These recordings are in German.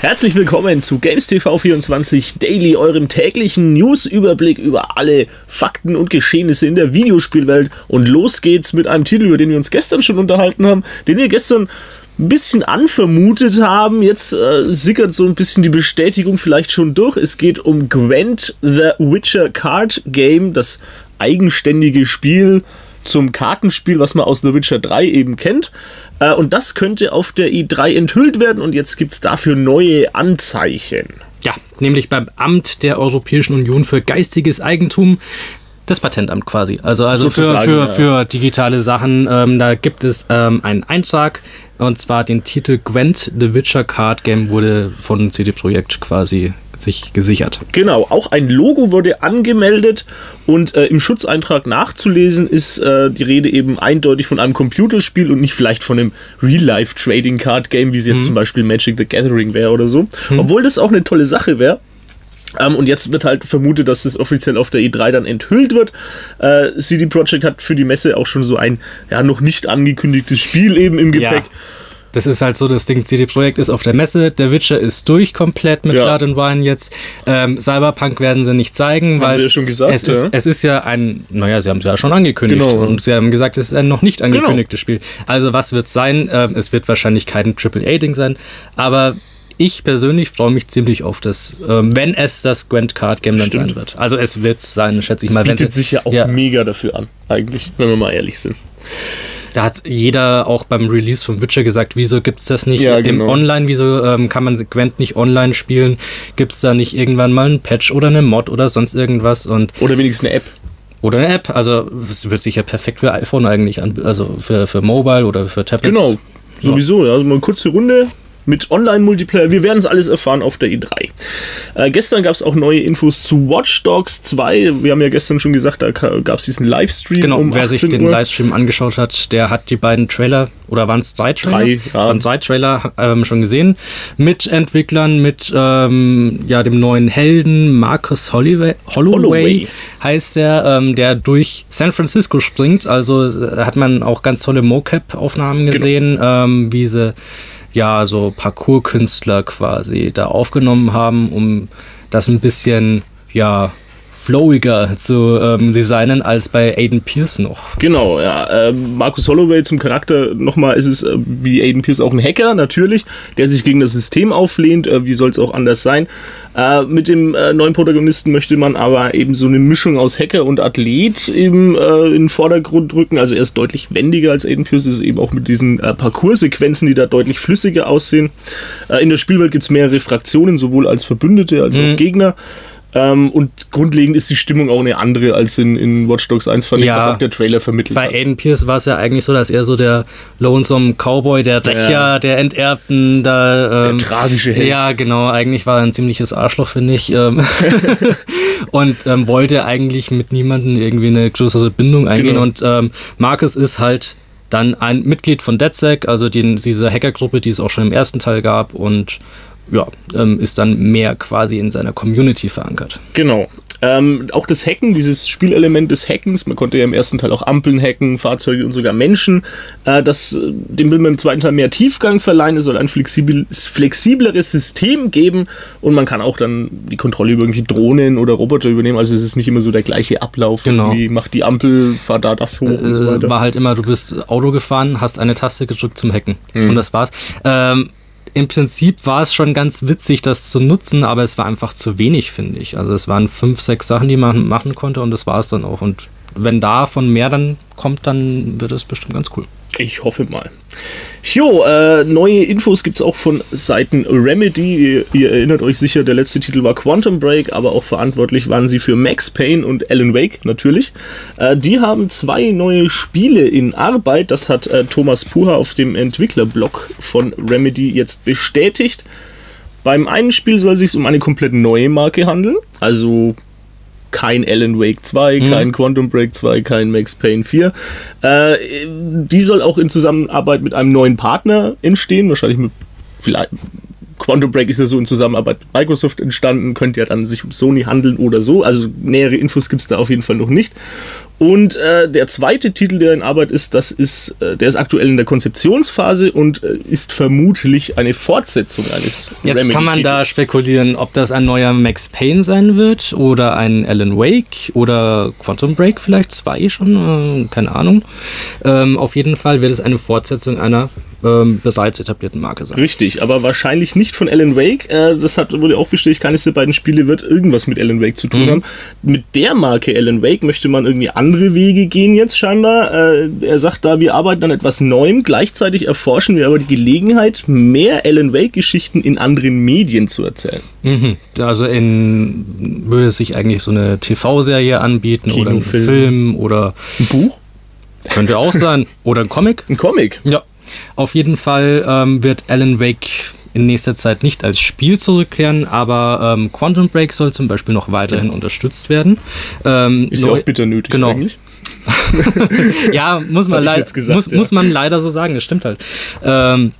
Herzlich willkommen zu Games TV 24 Daily, eurem täglichen News-Überblick über alle Fakten und Geschehnisse in der Videospielwelt. Und los geht's mit einem Titel, über den wir uns gestern schon unterhalten haben, den wir gestern ein bisschen anvermutet haben. Jetzt äh, sickert so ein bisschen die Bestätigung vielleicht schon durch. Es geht um Gwent the Witcher Card Game, das eigenständige Spiel zum Kartenspiel, was man aus The Witcher 3 eben kennt. Äh, und das könnte auf der i3 enthüllt werden und jetzt gibt es dafür neue Anzeichen. Ja, nämlich beim Amt der Europäischen Union für geistiges Eigentum das Patentamt quasi. Also, also für, für, ja. für digitale Sachen, ähm, da gibt es ähm, einen Eintrag und zwar den Titel Gwent The Witcher Card Game wurde von CD Projekt quasi sich gesichert. Genau, auch ein Logo wurde angemeldet und äh, im Schutzeintrag nachzulesen ist äh, die Rede eben eindeutig von einem Computerspiel und nicht vielleicht von einem Real-Life Trading Card Game, wie es jetzt mhm. zum Beispiel Magic the Gathering wäre oder so. Mhm. Obwohl das auch eine tolle Sache wäre. Ähm, und jetzt wird halt vermutet, dass das offiziell auf der E3 dann enthüllt wird. Äh, CD Projekt hat für die Messe auch schon so ein ja noch nicht angekündigtes Spiel eben im Gepäck. Ja. Das ist halt so, das Ding CD Projekt ist auf der Messe, der Witcher ist durch komplett mit ja. Blood and Wine jetzt. Ähm, Cyberpunk werden sie nicht zeigen, haben weil sie ja schon gesagt, es, ja. Ist, es ist ja ein, naja, sie haben es ja schon angekündigt genau. und sie haben gesagt, es ist ein noch nicht angekündigtes genau. Spiel. Also was wird es sein? Ähm, es wird wahrscheinlich kein AAA-Ding sein, aber ich persönlich freue mich ziemlich auf das, ähm, wenn es das Gwent Card Game dann sein wird. Also es wird sein, schätze ich es mal. Es bietet sich ja auch mega dafür an, eigentlich, wenn wir mal ehrlich sind. Da hat jeder auch beim Release von Witcher gesagt, wieso gibt es das nicht ja, genau. im Online, wieso ähm, kann man Gwent nicht online spielen? Gibt es da nicht irgendwann mal einen Patch oder eine Mod oder sonst irgendwas? Und oder wenigstens eine App. Oder eine App, also es wird sich ja perfekt für iPhone eigentlich an, also für, für Mobile oder für Tablets. Genau, sowieso. Also mal eine kurze Runde, mit Online-Multiplayer. Wir werden es alles erfahren auf der E3. Äh, gestern gab es auch neue Infos zu Watch Dogs 2. Wir haben ja gestern schon gesagt, da gab es diesen Livestream. Genau, um wer sich den Uhr. Livestream angeschaut hat, der hat die beiden Trailer, oder waren es drei Trailer? Drei, ja. waren drei Trailer ähm, schon gesehen. Mit Entwicklern, mit ähm, ja, dem neuen Helden Marcus Holloway, Holloway, Holloway. heißt er, ähm, der durch San Francisco springt. Also äh, hat man auch ganz tolle Mocap-Aufnahmen genau. gesehen, genau. wie sie ja so Parkour-Künstler quasi da aufgenommen haben, um das ein bisschen ja flowiger zu ähm, designen als bei Aiden Pierce noch. Genau, ja. Äh, Marcus Holloway zum Charakter nochmal ist es äh, wie Aiden Pierce auch ein Hacker natürlich, der sich gegen das System auflehnt. Äh, wie soll es auch anders sein? Äh, mit dem äh, neuen Protagonisten möchte man aber eben so eine Mischung aus Hacker und Athlet eben äh, in den Vordergrund rücken. Also er ist deutlich wendiger als Aiden Pierce, ist eben auch mit diesen Parcours-Sequenzen, die da deutlich flüssiger aussehen. in der Spielwelt gibt es mehrere Fraktionen, sowohl als Verbündete als mhm. auch Gegner. Ähm, und grundlegend ist die Stimmung auch eine andere als in, in Watch Dogs 1, fand ja, ich, was auch der Trailer vermittelt Bei Aiden Pierce war es ja eigentlich so, dass er so der Lonesome Cowboy, der Rächer, ja. der Enterbten, da, ähm, der tragische Held. Ja, genau, eigentlich war er ein ziemliches Arschloch, finde ich. Ähm, und ähm, wollte eigentlich mit niemandem irgendwie eine größere Bindung eingehen. Genau. Und ähm, Marcus ist halt dann ein Mitglied von DedSec, also die, diese Hackergruppe, die es auch schon im ersten Teil gab und ja, ähm, ist dann mehr quasi in seiner Community verankert. Genau. Ähm, auch das Hacken, dieses Spielelement des Hackens, man konnte ja im ersten Teil auch Ampeln hacken, Fahrzeuge und sogar Menschen. Äh, das, äh, dem will man im zweiten Teil mehr Tiefgang verleihen. Es soll ein flexibel, flexibleres System geben und man kann auch dann die Kontrolle über irgendwie Drohnen oder Roboter übernehmen. Also es ist nicht immer so der gleiche Ablauf. Genau. Wie macht die Ampel, fahr da das hoch. Äh, und so weiter. War halt immer, du bist Auto gefahren, hast eine Taste gedrückt zum Hacken. Mhm. Und das war's. Ähm, im Prinzip war es schon ganz witzig, das zu nutzen, aber es war einfach zu wenig, finde ich. Also es waren fünf, sechs Sachen, die man machen konnte und das war es dann auch. Und wenn davon mehr dann kommt, dann wird es bestimmt ganz cool. Ich hoffe mal. Jo, äh, neue Infos gibt es auch von Seiten Remedy. Ihr, ihr, erinnert euch sicher, der letzte Titel war Quantum Break, aber auch verantwortlich waren sie für Max Payne und Alan Wake natürlich. Äh, die haben zwei neue Spiele in Arbeit. Das hat äh, Thomas Puha auf dem Entwicklerblog von Remedy jetzt bestätigt. Beim einen Spiel soll es sich um eine komplett neue Marke handeln. Also kein Alan Wake 2, mhm. kein Quantum Break 2, kein Max Payne 4. Äh, die soll auch in Zusammenarbeit mit einem neuen Partner entstehen, wahrscheinlich mit vielleicht Quantum Break ist ja so in Zusammenarbeit mit Microsoft entstanden, könnte ja dann sich um Sony handeln oder so. Also nähere Infos gibt es da auf jeden Fall noch nicht. Und äh, der zweite Titel, der in Arbeit ist, das ist, äh, der ist aktuell in der Konzeptionsphase und äh, ist vermutlich eine Fortsetzung eines. Jetzt kann man da spekulieren, ob das ein neuer Max Payne sein wird oder ein Alan Wake oder Quantum Break vielleicht zwei schon, äh, keine Ahnung. Ähm, auf jeden Fall wird es eine Fortsetzung einer ähm, bereits etablierten Marke sein. Richtig, aber wahrscheinlich nicht von Alan Wake. Äh, das hat, wurde auch bestätigt, keines der beiden Spiele wird irgendwas mit Alan Wake zu tun mhm. haben. Mit der Marke Alan Wake möchte man irgendwie andere Wege gehen jetzt scheinbar. Äh, er sagt da, wir arbeiten an etwas Neuem. Gleichzeitig erforschen wir aber die Gelegenheit, mehr Alan Wake-Geschichten in anderen Medien zu erzählen. Mhm. Also in, würde es sich eigentlich so eine TV-Serie anbieten Kino, oder ein Film. Film oder ein Buch? Könnte auch sein. Oder ein Comic? Ein Comic? Ja. Auf jeden Fall ähm, wird Alan Wake in nächster Zeit nicht als Spiel zurückkehren, aber ähm, Quantum Break soll zum Beispiel noch weiterhin ja. unterstützt werden. Ähm, ist ja auch bitter nötig genau. eigentlich. ja, muss man, gesagt, muss, ja. muss man leider so sagen, das stimmt halt. Ähm,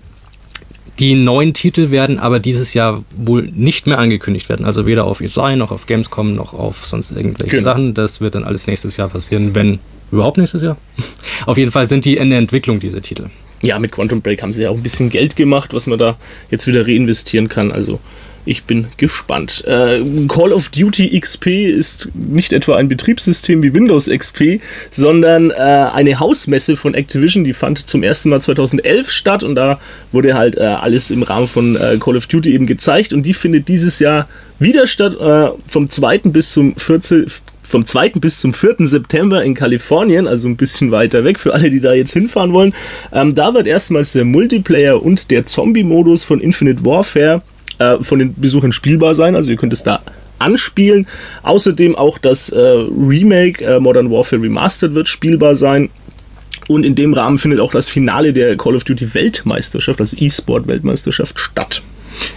die neuen Titel werden aber dieses Jahr wohl nicht mehr angekündigt werden. Also weder auf E3 noch auf Gamescom noch auf sonst irgendwelche genau. Sachen. Das wird dann alles nächstes Jahr passieren, wenn überhaupt nächstes Jahr. auf jeden Fall sind die in der Entwicklung, diese Titel ja, mit Quantum Break haben sie ja auch ein bisschen Geld gemacht, was man da jetzt wieder reinvestieren kann. Also ich bin gespannt. Äh, Call of Duty XP ist nicht etwa ein Betriebssystem wie Windows XP, sondern äh, eine Hausmesse von Activision, die fand zum ersten Mal 2011 statt und da wurde halt äh, alles im Rahmen von äh, Call of Duty eben gezeigt und die findet dieses Jahr wieder statt, äh, vom 2. bis zum 14 vom 2. bis zum 4. September in Kalifornien, also ein bisschen weiter weg für alle, die da jetzt hinfahren wollen. Ähm, da wird erstmals der Multiplayer und der Zombie-Modus von Infinite Warfare äh, von den Besuchern spielbar sein. Also ihr könnt es da anspielen. Außerdem auch das äh, Remake äh, Modern Warfare Remastered wird spielbar sein. Und in dem Rahmen findet auch das Finale der Call of Duty Weltmeisterschaft, also E-Sport Weltmeisterschaft, statt.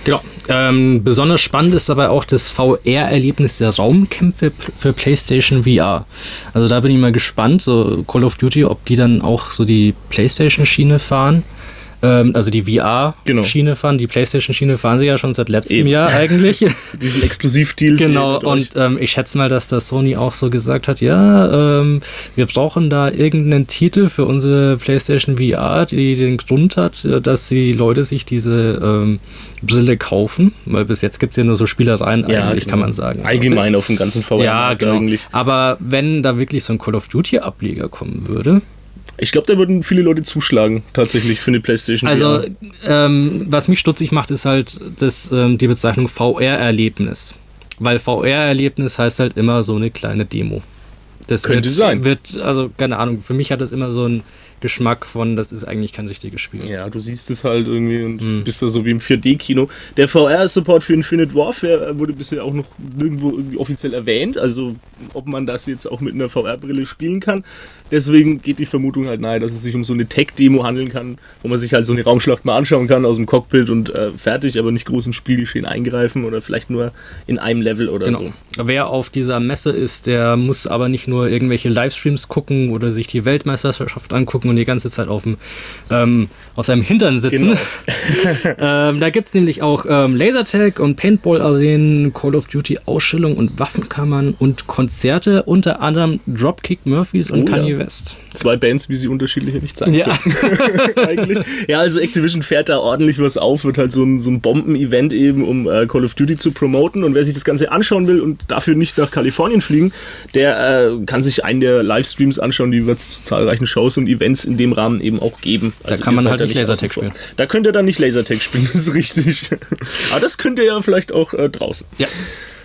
Genau. Ähm, besonders spannend ist dabei auch das VR-Erlebnis der Raumkämpfe für PlayStation VR. Also da bin ich mal gespannt, so Call of Duty, ob die dann auch so die PlayStation-Schiene fahren. Ähm, also die VR-Schiene genau. fahren, die PlayStation-Schiene fahren sie ja schon seit letztem Eben. Jahr eigentlich. Diesen Exklusivdeal. Genau, und ähm, ich schätze mal, dass das Sony auch so gesagt hat, ja, ähm, wir brauchen da irgendeinen Titel für unsere PlayStation VR, die den Grund hat, dass die Leute sich diese ähm, Brille kaufen, weil bis jetzt gibt es ja nur so Spielereien, ja, eigentlich genau. kann man sagen. Allgemein auf dem ganzen VR. Ja, genau. Eigentlich. Aber wenn da wirklich so ein Call of Duty-Ableger kommen würde, ich glaube, da würden viele Leute zuschlagen, tatsächlich für eine PlayStation. Also, ähm, was mich stutzig macht, ist halt das, ähm, die Bezeichnung VR-Erlebnis. Weil VR-Erlebnis heißt halt immer so eine kleine Demo. Das Könnte wird, sein. Wird, also, keine Ahnung, für mich hat das immer so ein Geschmack von, das ist eigentlich kein richtiges Spiel. Ja, du siehst es halt irgendwie und mm. bist da so wie im 4D-Kino. Der VR-Support für Infinite Warfare wurde bisher auch noch nirgendwo irgendwie offiziell erwähnt, also ob man das jetzt auch mit einer VR-Brille spielen kann. Deswegen geht die Vermutung halt nahe, dass es sich um so eine Tech-Demo handeln kann, wo man sich halt so eine Raumschlacht mal anschauen kann aus dem Cockpit und äh, fertig, aber nicht groß ins Spielgeschehen eingreifen oder vielleicht nur in einem Level oder genau. so. Wer auf dieser Messe ist, der muss aber nicht nur irgendwelche Livestreams gucken oder sich die Weltmeisterschaft angucken und die ganze Zeit auf, dem, ähm, auf seinem Hintern sitzen. Genau. ähm, da gibt es nämlich auch ähm, Lasertag und Paintball-Arenen, Call of Duty Ausstellungen und Waffenkammern und Konzerte, unter anderem Dropkick Murphys und oh, Kanye ja. West. Zwei Bands, wie sie unterschiedliche nicht sein ja. Eigentlich. Ja, also Activision fährt da ordentlich was auf, wird halt so ein, so ein Bomben-Event eben, um äh, Call of Duty zu promoten. Und wer sich das Ganze anschauen will und dafür nicht nach Kalifornien fliegen, der äh, kann sich einen der Livestreams anschauen, die wird es zu zahlreichen Shows und Events in dem Rahmen eben auch geben. Also da kann man halt nicht Lasertag spielen. Da könnt ihr dann nicht Lasertag spielen, das ist richtig. Aber das könnt ihr ja vielleicht auch äh, draußen. Ja.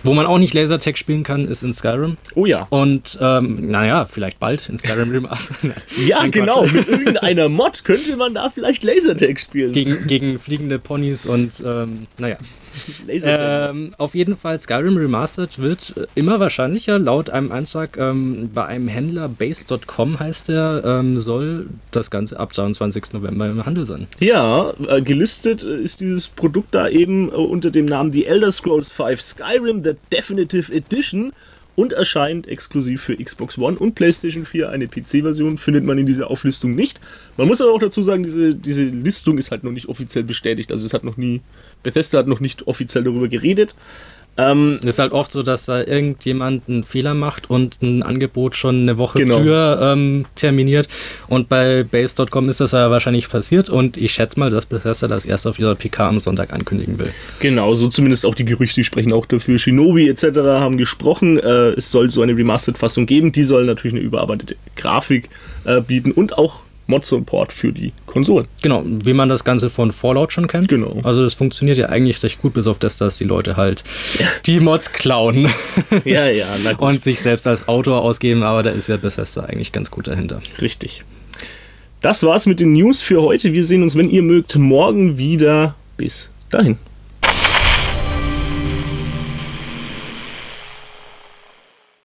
Wo man auch nicht Lasertag spielen kann, ist in Skyrim. Oh ja. Und ähm, naja, vielleicht bald in Skyrim Remaster. ja, genau. Mit irgendeiner Mod könnte man da vielleicht Lasertag spielen. Gegen, gegen fliegende Ponys und ähm, naja. Ähm, auf jeden Fall, Skyrim Remastered wird immer wahrscheinlicher. Laut einem Eintrag ähm, bei einem Händler, base.com heißt der, ähm, soll das Ganze ab 22. November im Handel sein. Ja, äh, gelistet ist dieses Produkt da eben äh, unter dem Namen The Elder Scrolls V Skyrim The Definitive Edition und erscheint exklusiv für Xbox One und PlayStation 4. Eine PC-Version findet man in dieser Auflistung nicht. Man muss aber auch dazu sagen, diese, diese Listung ist halt noch nicht offiziell bestätigt. Also es hat noch nie, Bethesda hat noch nicht offiziell darüber geredet. Ähm, ist halt oft so, dass da irgendjemand einen Fehler macht und ein Angebot schon eine Woche genau. früher ähm, terminiert. Und bei Base.com ist das ja wahrscheinlich passiert und ich schätze mal, dass Bethesda das erst auf ihrer PK am Sonntag ankündigen will. Genau, so zumindest auch die Gerüchte die sprechen auch dafür. Shinobi etc. haben gesprochen, äh, es soll so eine Remastered-Fassung geben. Die soll natürlich eine überarbeitete Grafik äh, bieten und auch Mod-Support für die Konsolen. Genau, wie man das Ganze von Fallout schon kennt. Genau. Also es funktioniert ja eigentlich recht gut, bis auf das, dass die Leute halt die Mods klauen. Ja, ja, na gut. Und sich selbst als Autor ausgeben, aber da ist ja Bethesda eigentlich ganz gut dahinter. Richtig. Das war's mit den News für heute. Wir sehen uns, wenn ihr mögt, morgen wieder. Bis dahin.